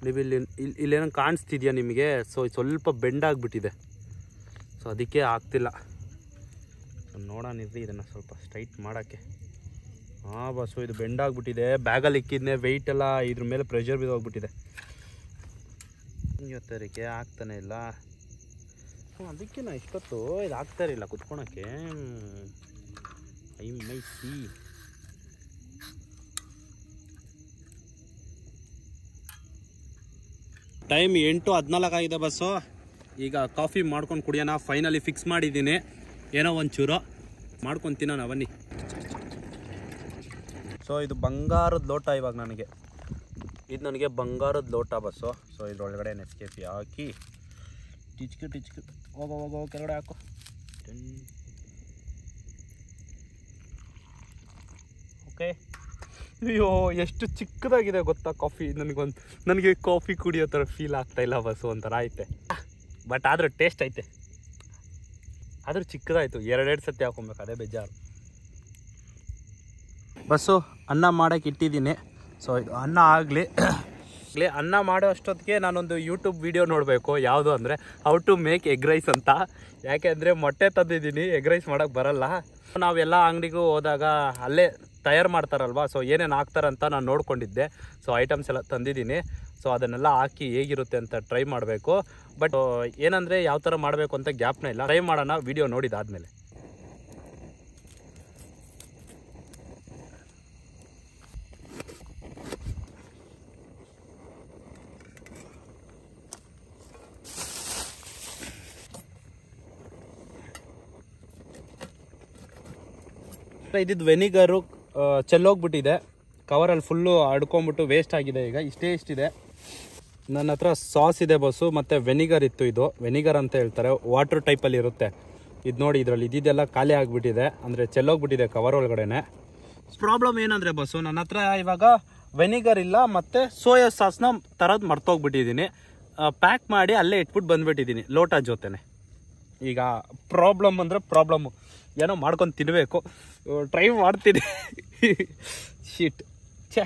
B: ನೀವು ಇಲ್ಲಿ ಇಲ್ಲಿ ಇಲ್ಲೇನೋ ಕಾಣಿಸ್ತಿದ್ಯಾ ನಿಮಗೆ? ಸೊ ಸ್ವಲ್ಪ ಬೆಂಡಾಗ್ಬಿಟ್ಟಿದೆ ಸೊ ಅದಕ್ಕೆ ಆಗ್ತಿಲ್ಲ. ನೋಡೋಣ ಇರ್ರಿ ಇದನ್ನು ಸ್ವಲ್ಪ ಸ್ಟ್ರೈಟ್ ಮಾಡೋಕ್ಕೆ. ಹಾಂ ಬಸ್ಸು ಇದು ಬೆಂಡಾಗ್ಬಿಟ್ಟಿದೆ ಬ್ಯಾಗಲ್ಲಿ ಇಕ್ಕಿದ್ನೆ ವೆಯ್ಟ್ ಎಲ್ಲ ಇದ್ರ ಮೇಲೆ ಪ್ರೆಷರ್ ಬಿದ್ದೋಗ್ಬಿಟ್ಟಿದೆ ಇವತ್ತರಿಗೆ ಆಗ್ತಾನೆ ಇಲ್ಲ. ಸೊ ಅದಕ್ಕೆ ನಾ ಇಷ್ಟೊತ್ತು ಇದು ಆಗ್ತಾ ಇರಲಿಲ್ಲ ಕುತ್ಕೊಳಕ್ಕೆ. ಐ, ಮೈ, ಸಿ. ಟೈಮ್ ಎಂಟು ಹದಿನಾಲ್ಕು ಆಗಿದೆ ಬಸ್ಸು. ಈಗ ಕಾಫಿ ಮಾಡ್ಕೊಂಡು ಕುಡಿಯೋಣ. ಫೈನಲಿ ಫಿಕ್ಸ್ ಮಾಡಿದ್ದೀನಿ. ಏನೋ ಒಂಚೂರು. ಮಾಡ್ಕೊಂಡು ತಿನ್ನೋಣ, ಬನ್ನಿ. ಸೊ ಇದು ಬಂಗಾರದ ಲೋಟ ಇವಾಗ ನನಗೆ. ಇದು ನನಗೆ ಬಂಗಾರದ ಲೋಟ ಬಸ್ಸು. ಸೊ ಇದ್ರೊಳಗಡೆ ನೆಸ್ಕೇಫಿ ಹಾಕಿ. ಟಿಚ್ಕಿ, ಟಿಚ್ಕೆ. ಹೋಗೋ ಹೋಗೋ ಕೆಳಗಡೆ ಹಾಕು. ಓಕೆ ಅಯ್ಯೋ, ಎಷ್ಟು ಚಿಕ್ಕದಾಗಿದೆ ಗೊತ್ತಾ ಕಾಫಿ? ನನಗೊಂದು ನನಗೆ ಕಾಫಿ ಕುಡಿಯೋ ಥರ ಫೀಲ್ ಆಗ್ತಾ ಇಲ್ಲ ಬಸ್ಸು ಒಂಥರ ಐತೆ ಬಟ್ ಆದರೂ ಟೇಸ್ಟ್ ಐತೆ. ಆದರೂ ಚಿಕ್ಕದಾಯಿತು. ಎರಡೆರಡು ಸತಿ ಹಾಕೊಬೇಕು, ಅದೇ ಬೇಜಾರು. ಬಸ್ಸು ಅನ್ನ ಮಾಡೋಕೆ ಇಟ್ಟಿದ್ದೀನಿ. ಸೊ ಇದು ಅನ್ನ ಆಗಲಿ ಆಗಲಿ, ಅನ್ನ ಮಾಡೋ ಅಷ್ಟೊತ್ತಿಗೆ ನಾನೊಂದು ಯೂಟ್ಯೂಬ್ ವಿಡಿಯೋ ನೋಡಬೇಕು. ಯಾವುದು ಅಂದರೆ how to make egg rice ಅಂತ. ಯಾಕೆ ಅಂದರೆ ಮೊಟ್ಟೆ ತಂದಿದ್ದೀನಿ ಎಗ್ ರೈಸ್ ಮಾಡೋಕ್ಕೆ ಬರಲ್ಲ. ನಾವೆಲ್ಲ ಅಂಗಡಿಗೂ ಹೋದಾಗ ಅಲ್ಲೇ ತಯಾರು ಮಾಡ್ತಾರಲ್ವಾ? ಸೊ ಏನೇನು ಹಾಕ್ತಾರಂತ ನಾನು ನೋಡ್ಕೊಂಡಿದ್ದೆ. ಸೊ ಐಟಮ್ಸ್ ಎಲ್ಲ ತಂದಿದ್ದೀನಿ. ಸೊ ಅದನ್ನೆಲ್ಲ ಹಾಕಿ ಹೇಗಿರುತ್ತೆ ಅಂತ ಟ್ರೈ ಮಾಡಬೇಕು. ಬಟ್ ಏನಂದರೆ ಯಾವ ಥರ ಮಾಡಬೇಕು ಅಂತ ಗ್ಯಾಪ್ನ ಇಲ್ಲ. ಟ್ರೈ ಮಾಡೋಣ ವಿಡಿಯೋ ನೋಡಿದಾದಮೇಲೆ. ಇದ್ದಿದ್ದು ವೆನಿಗರು ಚೆಲ್ಲೋಗ್ಬಿಟ್ಟಿದೆ. ಕವರಲ್ಲಿ ಫುಲ್ಲು ಅಡ್ಕೊಂಬಿಟ್ಟು ವೇಸ್ಟ್ ಆಗಿದೆ ಈಗ. ಇಷ್ಟೇ ಇಷ್ಟಿದೆ. ನನ್ನ ಹತ್ರ ಸಾಸ್ ಇದೆ ಬಸ್ಸು, ಮತ್ತು ವೆನಿಗರ್ ಇತ್ತು ಇದು. ವೆನಿಗರ್ ಅಂತ ಹೇಳ್ತಾರೆ. ವಾಟರ್ ಟೈಪಲ್ಲಿ ಇರುತ್ತೆ. ಇದು ನೋಡಿ ಇದರಲ್ಲಿ. ಇದ್ದಿದ್ದೆಲ್ಲ ಖಾಲಿ ಆಗಿಬಿಟ್ಟಿದೆ. ಅಂದರೆ ಚೆಲ್ಲೋಗ್ಬಿಟ್ಟಿದೆ ಕವರ್ ಒಳಗಡೆ ಪ್ರಾಬ್ಲಮ್ ಏನಂದರೆ ಬಸ್ಸು, ನನ್ನ ಹತ್ರ ಇವಾಗ ವೆನಿಗರ್ ಇಲ್ಲ, ಮತ್ತು ಸೋಯಾ ಸಾಸ್ನ ತರದ್ ಮರ್ತೋಗ್ಬಿಟ್ಟಿದ್ದೀನಿ. ಪ್ಯಾಕ್ ಮಾಡಿ ಅಲ್ಲೇ ಇಟ್ಬಿಟ್ಟು ಬಂದ್ಬಿಟ್ಟಿದ್ದೀನಿ, ಲೋಟ ಜೊತೆನೆ. ಈಗ ಪ್ರಾಬ್ಲಮ್ ಅಂದರೆ ಪ್ರಾಬ್ಲಮ್ಮು ಏನೋ ಮಾಡ್ಕೊಂಡು ತಿನ್ನಬೇಕು ಟ್ರೈ ಮಾಡ್ತೀನಿ. ಶೀಟ್ ಛೇ.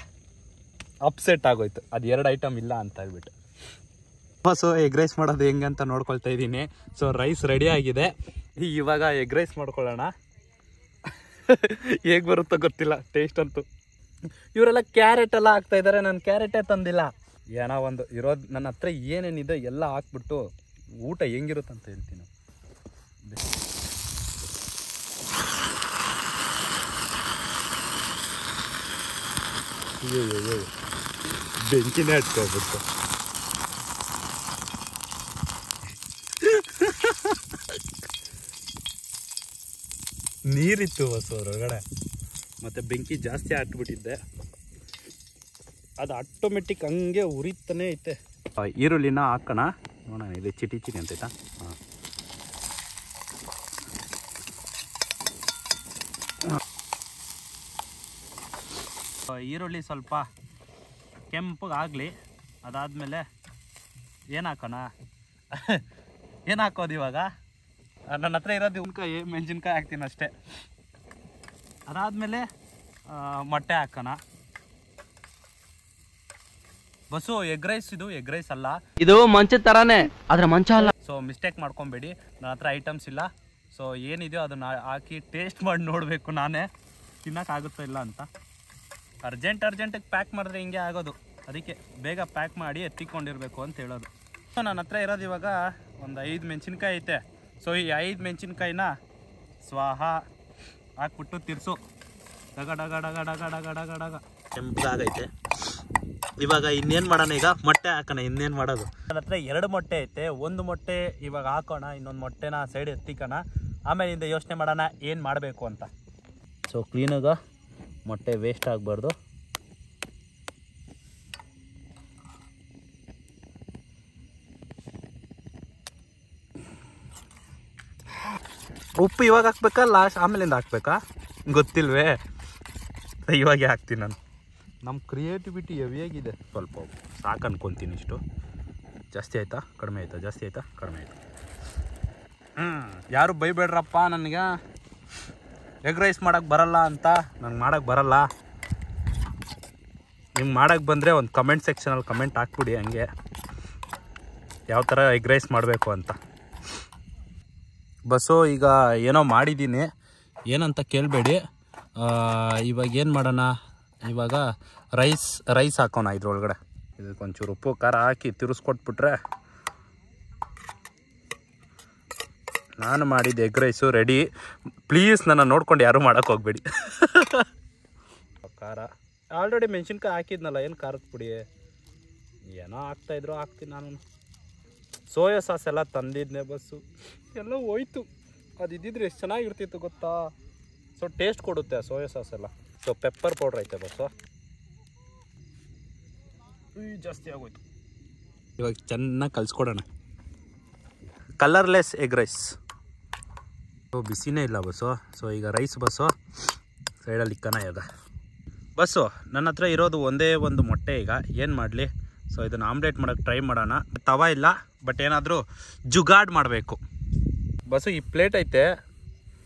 B: ಅಪ್ಸೆಟ್ ಆಗೋಯ್ತು. ಅದು ಎರಡು ಐಟಮ್ ಇಲ್ಲ ಅಂತ ಹೇಳ್ಬಿಟ್ಟು. ಸೊ ಎಗ್ ರೈಸ್ ಮಾಡೋದು ಹೆಂಗೆ ಅಂತ ನೋಡ್ಕೊಳ್ತಾ ಇದ್ದೀನಿ. ಸೊ ರೈಸ್ ರೆಡಿ ಆಗಿದೆ. ಇವಾಗ ಎಗ್ ರೈಸ್ ಮಾಡ್ಕೊಳ್ಳೋಣ. ಹೇಗೆ ಬರುತ್ತೋ ಗೊತ್ತಿಲ್ಲ. ಟೇಸ್ಟ್ ಅಂತೂ. ಇವರೆಲ್ಲ ಕ್ಯಾರೆಟ್ ಎಲ್ಲ ಹಾಕ್ತಾ ಇದ್ದಾರೆ. ನಾನು ಕ್ಯಾರೆಟೇ ತಂದಿಲ್ಲ. ಏನೋ ಒಂದು ಇರೋದು ನನ್ನ ಹತ್ರ ಏನೇನಿದೆ ಎಲ್ಲ ಹಾಕ್ಬಿಟ್ಟು ಊಟ ಹೆಂಗಿರುತ್ತಂತ ಹೇಳ್ತೀನಿ. ಅಯ್ಯೋ ಬೆಂಕಿನೇ ಹಚ್ಕೊಬಿಟ್ಟು ನೀರಿತ್ತು ಹೊಸು ಹೊರಗಡೆ. ಮತ್ತೆ ಬೆಂಕಿ ಜಾಸ್ತಿ ಹಾಕ್ಬಿಟ್ಟಿದ್ದೆ. ಅದು ಆಟೋಮೆಟಿಕ್ ಹಂಗೆ ಉರಿತಾನೆ ಐತೆ. ಈರುಳ್ಳಿನ ಹಾಕೋಣ. ನೋಡೋಣ, ಇದು ಚಿಟಿ ಚಿಟಿ ಅಂತೈತಾ ಹಾಂ ಈರುಳ್ಳಿ ಸ್ವಲ್ಪ ಕೆಂಪಗಾಗಲಿ ಅದಾದಮೇಲೆ ಏನು ಹಾಕೋಣ ಏನು ಹಾಕೋದು ಇವಾಗ ನನ್ನ ಹತ್ರ ಇರೋದು ಉನ್ಕಾಯಿ ಮೆಣಸಿನ್ಕಾಯಿ ಹಾಕ್ತೀನಿ ಅಷ್ಟೇ. ಅದಾದಮೇಲೆ ಮೊಟ್ಟೆ ಹಾಕೋಣ. ಬಸ್ಸು ಎಗ್ ರೈಸ್ ಇದು ಎಗ್ ರೈಸ್ ಅಲ್ಲ.
C: ಇದು ಮಂಚ ತರಾನೇ ಆದ್ರೆ ಮಂಚ ಅಲ್ಲ.
B: ಸೊ ಮಿಸ್ಟೇಕ್ ಮಾಡ್ಕೊಬೇಡಿ. ನನ್ನ ಹತ್ರ ಐಟಮ್ಸ್ ಇಲ್ಲ. ಸೊ ಏನಿದೆಯೋ ಅದನ್ನ ಹಾಕಿ ಟೇಸ್ಟ್ ಮಾಡಿ ನೋಡಬೇಕು ನಾನೇ. ತಿನ್ನೋಕ್ಕಾಗುತ್ತೋ ಇಲ್ಲ ಅಂತ. ಅರ್ಜೆಂಟ್ ಅರ್ಜೆಂಟಿಗೆ ಪ್ಯಾಕ್ ಮಾಡಿದ್ರೆ ಹಿಂಗೆ ಆಗೋದು. ಅದಕ್ಕೆ ಬೇಗ ಪ್ಯಾಕ್ ಮಾಡಿ ಎತ್ತಿಕೊಂಡಿರಬೇಕು ಅಂತ ಹೇಳೋದು. ಸೊ ನನ್ನ ಹತ್ರ ಇರೋದು ಇವಾಗ ಒಂದು ಐದು ಮೆಣಸಿನ್ಕಾಯಿ ಐತೆ. ಸೊ ಈ ಐದು ಮೆಣಸಿನ್ಕಾಯಿನ ಸ್ವಾಹ ಹಾಕ್ಬಿಟ್ಟು ತಿರ್ಸು. ಡಗ ಡಗ ಡಗ ಡಗ ಡಗ ಕೆಂಪಾಗೈತೆ ಇವಾಗ ಇನ್ನೇನು ಮಾಡೋಣ ಈಗ? ಮೊಟ್ಟೆ ಹಾಕೋಣ, ಇನ್ನೇನು ಮಾಡೋದು? ನನ್ನ ಹತ್ರ ಎರಡು ಮೊಟ್ಟೆ ಐತೆ. ಒಂದು ಮೊಟ್ಟೆ ಇವಾಗ ಹಾಕೋಣ, ಇನ್ನೊಂದು ಮೊಟ್ಟೆನ ಸೈಡ್ ಎತ್ತಿಕೋಣ. ಆಮೇಲಿಂದ ಯೋಚನೆ ಮಾಡೋಣ ಏನು ಮಾಡಬೇಕು ಅಂತ. ಸೊ ಕ್ಲೀನಾಗ ಮೊಟ್ಟೆ ವೇಸ್ಟ್ ಆಗಬಾರ್ದು. ಉಪ್ಪು ಇವಾಗ ಹಾಕ್ಬೇಕಾ ಲಾಸ್ಟ್ ಆಮೇಲಿಂದ ಹಾಕ್ಬೇಕಾ? ಗೊತ್ತಿಲ್ವೇ? ಇವಾಗೆ ಹಾಕ್ತೀನಿ ನಾನು. ನಮ್ಮ ಕ್ರಿಯೇಟಿವಿಟಿ ಹೆವಿಯಾಗಿದೆ ಸ್ವಲ್ಪ ಸಾಕು ಅನ್ಕೊತೀನಿ ಇಷ್ಟು. ಜಾಸ್ತಿ ಆಯ್ತಾ? ಕಡಿಮೆ ಆಯ್ತಾ? ಜಾಸ್ತಿ ಆಯ್ತಾ? ಕಡಿಮೆ ಆಯ್ತು? ಹ್ಞೂ ಯಾರು ಬೈಬೇಡ್ರಪ್ಪ ನನಗೆ? ಎಗ್ ರೈಸ್ ಮಾಡೋಕ್ಕೆ ಬರಲ್ಲ ಅಂತ ನಂಗೆ ಮಾಡೋಕ್ಕೆ ಬರಲ್ಲ.
A: ನಿಮ್ಗೆ ಮಾಡೋಕ್ಕೆ ಬಂದರೆ ಒಂದು ಕಮೆಂಟ್ ಸೆಕ್ಷನಲ್ಲಿ ಕಮೆಂಟ್ ಹಾಕ್ಬಿಡಿ ಹಂಗೆ. ಯಾವ ಥರ ಎಗ್ ರೈಸ್ ಮಾಡಬೇಕು ಅಂತ. ಬಸ್ಸು ಈಗ ಏನೋ ಮಾಡಿದ್ದೀನಿ ಏನಂತ ಕೇಳಬೇಡಿ. ಇವಾಗ ಏನು ಮಾಡೋಣ? ಇವಾಗ ರೈಸ್ ರೈಸ್ ಹಾಕೋಣ ಇದ್ರೊಳಗಡೆ. ಇದಕ್ಕೊಂಚೂರು ಉಪ್ಪು, ಖಾರ ಹಾಕಿ ತಿರ್ಸ್ಕೊಟ್ಬಿಟ್ರೆ ನಾನು ಮಾಡಿದ ಎಗ್ ರೈಸು ರೆಡಿ ಪ್ಲೀಸ್ ನನ್ನ ನೋಡ್ಕೊಂಡು ಯಾರೂ ಮಾಡೋಕ್ಕೆ ಹೋಗ್ಬೇಡಿ. ಖಾರ. ಆಲ್ರೆಡಿ ಮೆಣಸಿನ್ಕಾಯಿ ಹಾಕಿದ್ನಲ್ಲ ಏನು ಖಾರದ ಪುಡಿ? ಏನೋ ಹಾಕ್ತಾಯಿದ್ರು ಹಾಕ್ತೀನಿ ನಾನು. ಸೋಯಾ ಸಾಸ್ ಎಲ್ಲ ತಂದಿದ್ದೆ ಬಸ್ಸು. ಎಲ್ಲ ಹೋಯ್ತು. ಅದು ಇದ್ದಿದ್ರೆ ಎಷ್ಟು ಚೆನ್ನಾಗಿರ್ತಿತ್ತು ಗೊತ್ತಾ? ಸೊ ಟೇಸ್ಟ್ ಕೊಡುತ್ತೆ ಆ ಸೋಯಾ ಸಾಸ್ ಎಲ್ಲ. ಸೊ ಪೆಪ್ಪರ್ ಪೌಡ್ರ್ ಐತೆ ಬಸ್ಸು. ಜಾಸ್ತಿ ಆಗೋಯ್ತು. ಇವಾಗ ಚೆನ್ನಾಗಿ ಕಲಿಸ್ಕೊಡೋಣ. ಕಲರ್ಲೆಸ್ ಎಗ್ ರೈಸ್ ಬಿಸಿನೇ ಇಲ್ಲ ಬಸ್ಸು. ಸೊ ಈಗ ರೈಸ್ ಬಸ್ಸು. ಸೈಡಲ್ಲಿ ಇಕ್ಕನ ಇದೆ. ಬಸ್ಸು, ನನ್ನ ಹತ್ರ ಇರೋದು ಒಂದೇ ಒಂದು ಮೊಟ್ಟೆ ಈಗ. ಏನು ಮಾಡಲಿ? ಸೊ ಇದನ್ನು ಆಮ್ಲೆಟ್ ಮಾಡೋಕ್ಕೆ ಟ್ರೈ ಮಾಡೋಣ. ತವ ಇಲ್ಲ, ಬಟ್ ಏನಾದರೂ ಜುಗಾಡ್ ಮಾಡಬೇಕು. ಬಸ್ಸು, ಈ ಪ್ಲೇಟ್ ಐತೆ.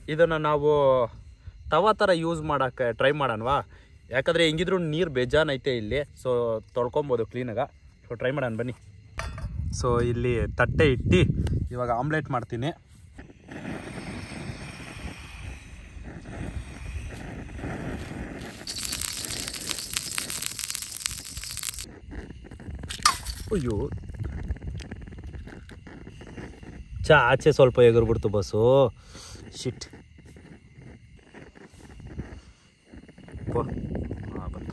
A: ಇದನ್ನು ನಾವು ತವ ಥರ ಯೂಸ್ ಮಾಡೋಕ್ಕೆ ಟ್ರೈ ಮಾಡೋಣವಾ? ಯಾಕಂದರೆ ಹೆಂಗಿದ್ರು ನೀರು ಬೇಜಾನ್ ಐತೆ ಇಲ್ಲಿ. ಸೊ ತೊಳ್ಕೊಬೋದು ಕ್ಲೀನಾಗ ಸೊ ಟ್ರೈ ಮಾಡೋಣ ಬನ್ನಿ. ಸೊ ಇಲ್ಲಿ ತಟ್ಟೆ ಇಟ್ಟು ಇವಾಗ ಆಮ್ಲೆಟ್ ಮಾಡ್ತೀನಿ. ಅಯ್ಯೋ. ಚಾ ಆಚೆ ಸ್ವಲ್ಪ ಎಗರ್ಬಿಡ್ತು ಬಸ್ಸು. ಶಿಟ್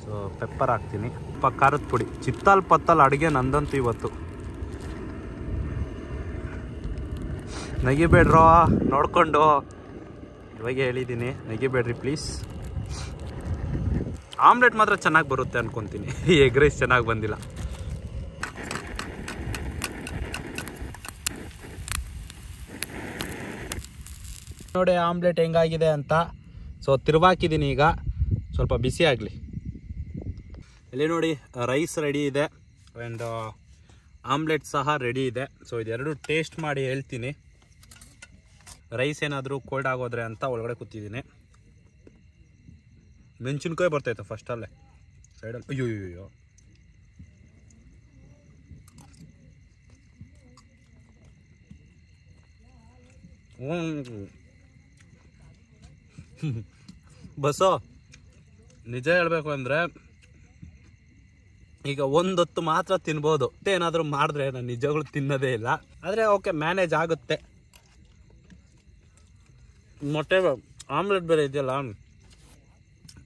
A: ಸೊ ಪೆಪ್ಪರ್ ಹಾಕ್ತೀನಿ. ಅಪ್ಪ ಖಾರದ ಪುಡಿ. ಚಿತ್ತಲ್ ಪತ್ತಲ್ ಅಡುಗೆ ನಂದಂತು ಇವತ್ತು. ನಗಿಬೇಡ್ರೋ, ನೋಡ್ಕೊಂಡು. ಇವಾಗ ಹೇಳಿದ್ದೀನಿ ನಗಿಬೇಡ್ರಿ ಪ್ಲೀಸ್ ಆಮ್ಲೆಟ್ ಮಾತ್ರ ಚೆನ್ನಾಗಿ ಬರುತ್ತೆ ಅನ್ಕೊತೀನಿ. ಎಗ್ ರೈಸ್ ಚೆನ್ನಾಗಿ ಬಂದಿಲ್ಲ. ನೋಡಿ ಆಮ್ಲೆಟ್ ಹೆಂಗಾಗಿದೆ ಅಂತ. ಸೊ ತಿರುವಾಕಿದ್ದೀನಿ ಈಗ. ಸ್ವಲ್ಪ ಬಿಸಿ ಆಗಲಿ. ಇಲ್ಲಿ ನೋಡಿ ರೈಸ್ ರೆಡಿ ಇದೆ. ಆ್ಯಂಡ್ ಆಮ್ಲೆಟ್ ಸಹ ರೆಡಿ ಇದೆ. ಸೊ ಇದೆರಡು ಟೇಸ್ಟ್ ಮಾಡಿ ಹೇಳ್ತೀನಿ. ರೈಸ್ ಏನಾದರೂ ಕೋಲ್ಡ್ ಆಗೋದ್ರೆ ಅಂತ ಒಳಗಡೆ ಕೂತಿದ್ದೀನಿ ಮೆಣಸಿನ್ಕಾಯಿ ಬರ್ತೈತೆ ಫಸ್ಟಲ್ಲೇ ಸೈಡಲ್ಲಿ ಅಯ್ಯೋ ಅಯ್ಯೋ ಅಯ್ಯೋ. ಹ್ಞೂ ಬಸ್ಸು ನಿಜ ಹೇಳಬೇಕು ಅಂದರೆ ಈಗ ಒಂದೊತ್ತು ಮಾತ್ರ ತಿನ್ಬೋದು. ಏನಾದರೂ ಮಾಡಿದ್ರೆ ನಾನು ನಿಜಗಳು ತಿನ್ನೋದೇ ಇಲ್ಲ. ಆದರೆ ಓಕೆ ಮ್ಯಾನೇಜ್ ಆಗುತ್ತೆ. ಮೊಟ್ಟೆ ಆಮ್ಲೆಟ್ ಬೇರೆ ಇದೆಯಲ್ಲ?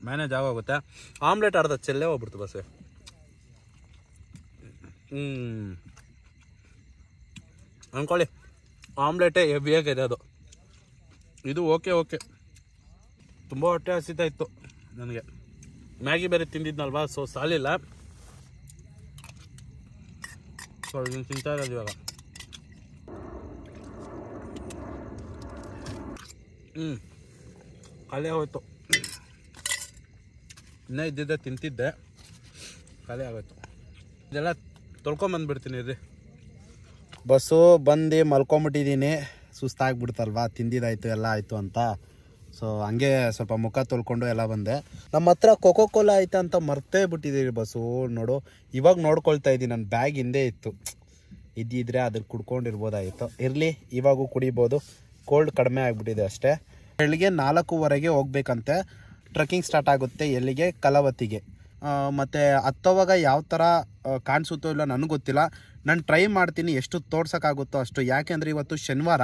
A: ಮ್ಯಾನೇಜ್ ಆಗೋಗುತ್ತೆ. ಆಮ್ಲೆಟ್ ಅರ್ಧ ಚೆಲ್ಲೇ ಹೋಗ್ಬಿಡ್ತು ಬಸ್ಸೆ ಹ್ಞೂ ಅಂದ್ಕೊಳ್ಳಿ ಆಮ್ಲೆಟೇ ಹೆವಿಯಾಗಿದೆ ಅದು. ಇದು ಓಕೆ ಓಕೆ ತುಂಬ ಹೊಟ್ಟೆ ಹಸಿತಾ ಇತ್ತು ನನಗೆ. ಮ್ಯಾಗಿ ಬೇರೆ ತಿಂದಿದ್ನಲ್ವಾ ಸೊ ಸಾಲಿಲ್ಲ. ಸೊ ಇದನ್ನು ತಿಂತಾ ಇರೋದು ಇವಾಗ. ಹ್ಞೂ ಖಾಲಿ ಆಗೋಯ್ತು. ಇನ್ನೂ ಇದ್ದಿದ್ದೆ, ತಿಂತಿದ್ದೆ. ಖಾಲಿ ಆಗೋಯ್ತು. ಇದೆಲ್ಲ ತೊಳ್ಕೊಂಬಂದ್ಬಿಡ್ತೀನಿ ರೀ ಬಸ್ಸು ಬಂದು ಮಲ್ಕೊಂಬಿಟ್ಟಿದ್ದೀನಿ. ಸುಸ್ತಾಗ್ಬಿಡ್ತಲ್ವಾ? ತಿಂದಿದ್ದಾಯ್ತು, ಎಲ್ಲ ಆಯಿತು ಅಂತ. ಸೊ ಹಂಗೆ ಸ್ವಲ್ಪ ಮುಖ ತೊಳ್ಕೊಂಡು ಎಲ್ಲ ಬಂದೆ. ನಮ್ಮ ಹತ್ರ ಕೊಕೋ ಕೋಲಾ ಐತೆ ಅಂತ ಮರ್ತೇ ಬಿಟ್ಟಿದ್ದೀರಿ ಬಸ್ಸು, ನೋಡು. ಇವಾಗ ನೋಡ್ಕೊಳ್ತಾ ಇದ್ದೀನಿ, ನನ್ನ ಬ್ಯಾಗ್ ಹಿಂದೆ ಇತ್ತು. ಇದ್ದಿದ್ರೆ ಅದ್ರ ಕುಡ್ಕೊಂಡಿರ್ಬೋದಾಗಿತ್ತು. ಇರಲಿ, ಇವಾಗೂ ಕುಡಿಬೋದು. ಕೋಲ್ಡ್ ಕಡಿಮೆ ಆಗಿಬಿಟ್ಟಿದೆ ಅಷ್ಟೇ. ಬೆಳಿಗ್ಗೆ ನಾಲ್ಕೂವರೆಗೆ ಹೋಗ್ಬೇಕಂತೆ. ಟ್ರೆಕ್ಕಿಂಗ್ ಸ್ಟಾರ್ಟ್ ಆಗುತ್ತೆ ಎಲ್ಲಿಗೆ? ಕಲವತ್ತಿಗೆ. ಮತ್ತು ಮತ್ತೆ ಹತ್ತೋವಾಗ ಯಾವ ಥರ ಕಾಣಿಸುತ್ತೋ ಇಲ್ಲ ನನಗೆ ಗೊತ್ತಿಲ್ಲ. ನಾನು ಟ್ರೈ ಮಾಡ್ತೀನಿ, ಎಷ್ಟು ತೋರ್ಸೋಕ್ಕಾಗುತ್ತೋ ಅಷ್ಟು. ಯಾಕೆಂದರೆ ಇವತ್ತು ಶನಿವಾರ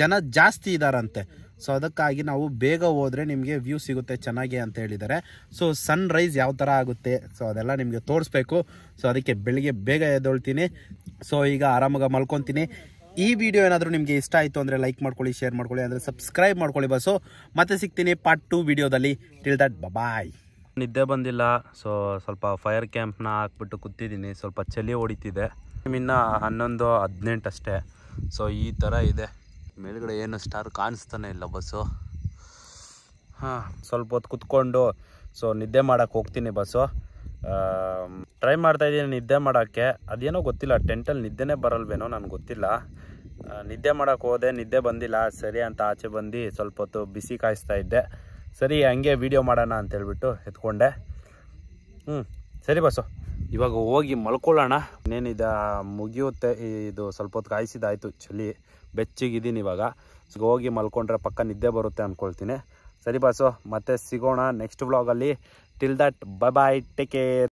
A: ಜನ ಜಾಸ್ತಿ ಇದ್ದಾರಂತೆ ಸೊ ಅದಕ್ಕಾಗಿ ನಾವು ಬೇಗ ಹೋದರೆ ನಿಮಗೆ ವ್ಯೂ ಸಿಗುತ್ತೆ ಚೆನ್ನಾಗಿ ಅಂತ ಹೇಳಿದ್ದಾರೆ. ಸೊ ಸನ್ ರೈಸ್ ಯಾವ ಥರ ಆಗುತ್ತೆ? ಸೊ ಅದೆಲ್ಲ ನಿಮಗೆ ತೋರಿಸ್ಬೇಕು. ಸೊ ಅದಕ್ಕೆ ಬೆಳಿಗ್ಗೆ ಬೇಗ ಎದ್ದೊಳ್ತೀನಿ. ಸೊ ಈಗ ಆರಾಮಾಗಿ ಮಲ್ಕೊತೀನಿ. ಈ ವಿಡಿಯೋ ಏನಾದರೂ ನಿಮಗೆ ಇಷ್ಟ ಆಯಿತು ಅಂದರೆ ಲೈಕ್ ಮಾಡ್ಕೊಳ್ಳಿ ಶೇರ್ ಮಾಡ್ಕೊಳ್ಳಿ, ಅಂದರೆ ಸಬ್ಸ್ಕ್ರೈಬ್ ಮಾಡ್ಕೊಳ್ಳಿ ಬಸ್ಸು ಮತ್ತೆ ಸಿಗ್ತೀನಿ ಪಾರ್ಟ್ ಟು ವಿಡಿಯೋದಲ್ಲಿ ಟಿಲ್ ದಟ್ ಬಾಯ್ ನಿದ್ದೆ ಬಂದಿಲ್ಲ. ಸೊ ಸ್ವಲ್ಪ ಫೈರ್ ಕ್ಯಾಂಪ್ನ ಹಾಕ್ಬಿಟ್ಟು ಕೂತಿದ್ದೀನಿ. ಸ್ವಲ್ಪ ಚಳಿ ಹೊಡಿತಿದೆ. ಇನ್ನು ಹನ್ನೊಂದು ಹದಿನೆಂಟು ಅಷ್ಟೇ. ಸೊ ಈ ಥರ ಇದೆ. ಮೇಲ್ಗಡೆ ಏನು ಸ್ಟಾರ್ ಕಾಣಿಸ್ತಾನೆ ಇಲ್ಲ ಬಸ್ಸು ಹಾಂ, ಸ್ವಲ್ಪ ಹೊತ್ತು ಕುತ್ಕೊಂಡು ಸೊ ನಿದ್ದೆ ಮಾಡೋಕ್ಕೆ ಹೋಗ್ತೀನಿ ಬಸ್ಸು ಟ್ರೈ ಮಾಡ್ತಾ ಇದ್ದೀನಿ ನಿದ್ದೆ ಮಾಡೋಕ್ಕೆ. ಅದೇನೋ ಗೊತ್ತಿಲ್ಲ ಟೆಂಟಲ್ಲಿ ನಿದ್ದೆನೇ ಬರಲ್ವೇನೋ ನನಗೆ ಗೊತ್ತಿಲ್ಲ. ನಿದ್ದೆ ಮಾಡೋಕ್ಕೆ ಹೋದೆ, ನಿದ್ದೆ ಬಂದಿಲ್ಲ, ಸರಿ ಅಂತ ಆಚೆ ಬಂದು ಸ್ವಲ್ಪ ಹೊತ್ತು ಬಿಸಿ ಕಾಯಿಸ್ತಾ ಇದ್ದೆ. ಸರಿ, ಹಂಗೆ ವೀಡಿಯೋ ಮಾಡೋಣ ಅಂತೇಳ್ಬಿಟ್ಟು ಎತ್ಕೊಂಡೆ. ಹ್ಞೂ ಸರಿ ಬಸ್ಸು ಇವಾಗ ಹೋಗಿ ಮಲ್ಕೊಳ್ಳೋಣ. ಇನ್ನೇನಿದ, ಮುಗಿಯುತ್ತೆ, ಇದು ಸ್ವಲ್ಪ ಹೊತ್ತು ಕಾಯಿಸಿದಾಯಿತು, ಚಳಿ. ಬೆಚ್ಚಿಗಿದ್ದೀನಿ ಇವಾಗ. ಸೊ ಹೋಗಿ ಮಲ್ಕೊಂಡ್ರೆ ಪಕ್ಕ ನಿದ್ದೆ ಬರುತ್ತೆ ಅಂದ್ಕೊಳ್ತೀನಿ ಸರಿ ಬಾಸು, ಮತ್ತೆ ಸಿಗೋಣ ನೆಕ್ಸ್ಟ್ ವ್ಲಾಗಲ್ಲಿ till that bye bye take care